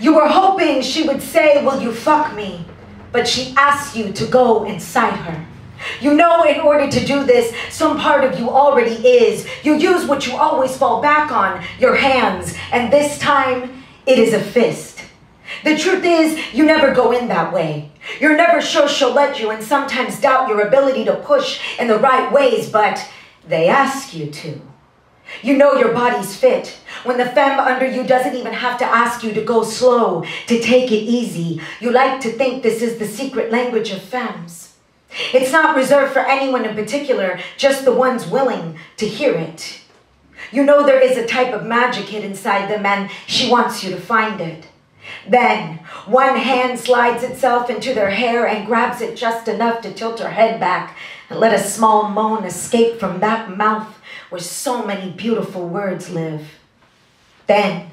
You were hoping she would say, Will you fuck me? But she asked you to go inside her. You know, in order to do this, some part of you already is. You use what you always fall back on your hands, and this time it is a fist. The truth is, you never go in that way. You're never sure she'll let you, and sometimes doubt your ability to push in the right ways, but they ask you to. You know your body's fit. When the femme under you doesn't even have to ask you to go slow, to take it easy. You like to think this is the secret language of femmes. It's not reserved for anyone in particular, just the ones willing to hear it. You know there is a type of magic hid inside them and she wants you to find it. Then one hand slides itself into their hair and grabs it just enough to tilt her head back and let a small moan escape from that mouth where so many beautiful words live. Then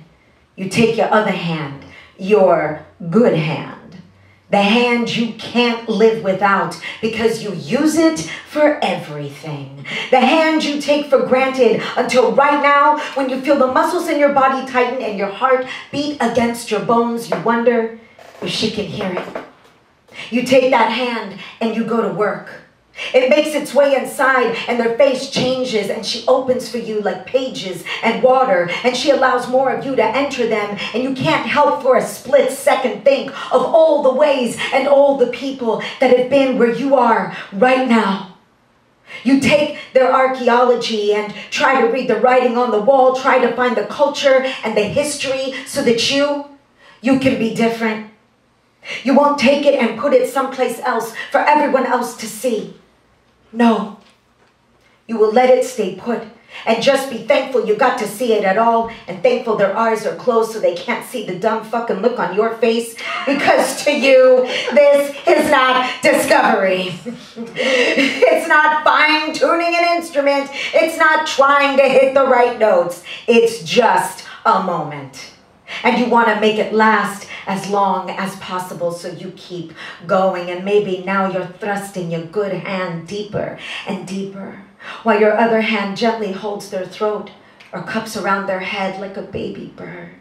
you take your other hand, your good hand, the hand you can't live without because you use it for everything. The hand you take for granted until right now, when you feel the muscles in your body tighten and your heart beat against your bones, you wonder if she can hear it. You take that hand and you go to work. It makes its way inside and their face changes and she opens for you like pages and water and she allows more of you to enter them and you can't help for a split second think of all the ways and all the people that have been where you are right now. You take their archaeology and try to read the writing on the wall, try to find the culture and the history so that you, you can be different. You won't take it and put it someplace else for everyone else to see. No. You will let it stay put and just be thankful you got to see it at all and thankful their eyes are closed so they can't see the dumb fucking look on your face because to you, this is not discovery. it's not fine tuning an instrument. It's not trying to hit the right notes. It's just a moment. And you want to make it last as long as possible so you keep going. And maybe now you're thrusting your good hand deeper and deeper while your other hand gently holds their throat or cups around their head like a baby bird.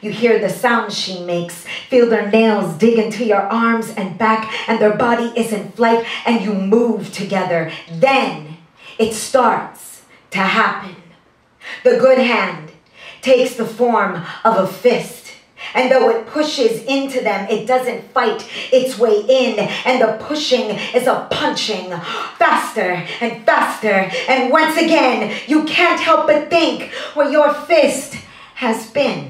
You hear the sounds she makes, feel their nails dig into your arms and back, and their body is in flight, and you move together. Then it starts to happen. The good hand takes the form of a fist and though it pushes into them, it doesn't fight its way in. And the pushing is a punching faster and faster. And once again, you can't help but think where your fist has been.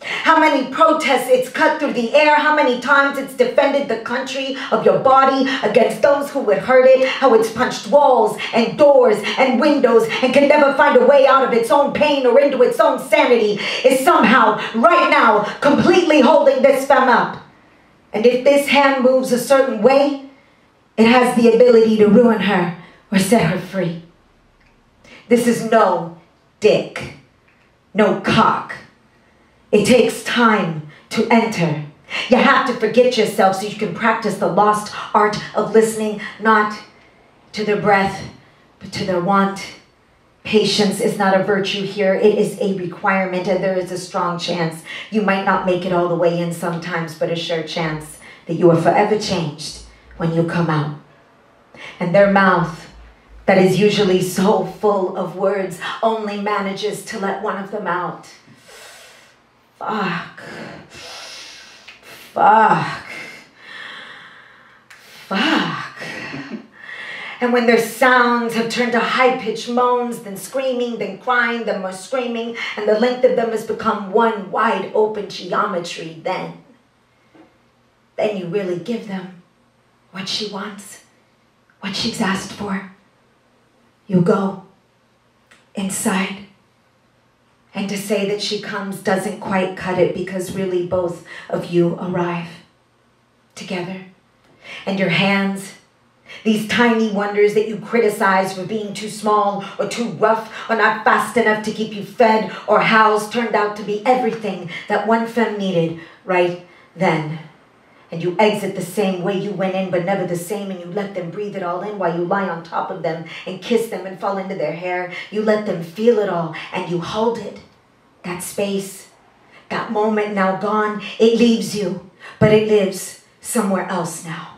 How many protests it's cut through the air, how many times it's defended the country of your body against those who would hurt it, how it's punched walls and doors and windows and can never find a way out of its own pain or into its own sanity, is somehow, right now, completely holding this femme up. And if this hand moves a certain way, it has the ability to ruin her or set her free. This is no dick, no cock it takes time to enter. You have to forget yourself so you can practice the lost art of listening, not to their breath, but to their want. Patience is not a virtue here, it is a requirement, and there is a strong chance you might not make it all the way in sometimes, but a sure chance that you are forever changed when you come out. And their mouth, that is usually so full of words, only manages to let one of them out. Fuck. Fuck. Fuck. And when their sounds have turned to high pitched moans, then screaming, then crying, then more screaming, and the length of them has become one wide open geometry, then, then you really give them what she wants, what she's asked for. You go inside and to say that she comes doesn't quite cut it because really both of you arrive together. And your hands, these tiny wonders that you criticize for being too small or too rough or not fast enough to keep you fed or housed, turned out to be everything that one femme needed right then. And you exit the same way you went in, but never the same, and you let them breathe it all in while you lie on top of them and kiss them and fall into their hair. You let them feel it all, and you hold it that space, That moment now gone, it leaves you, but it lives somewhere else now.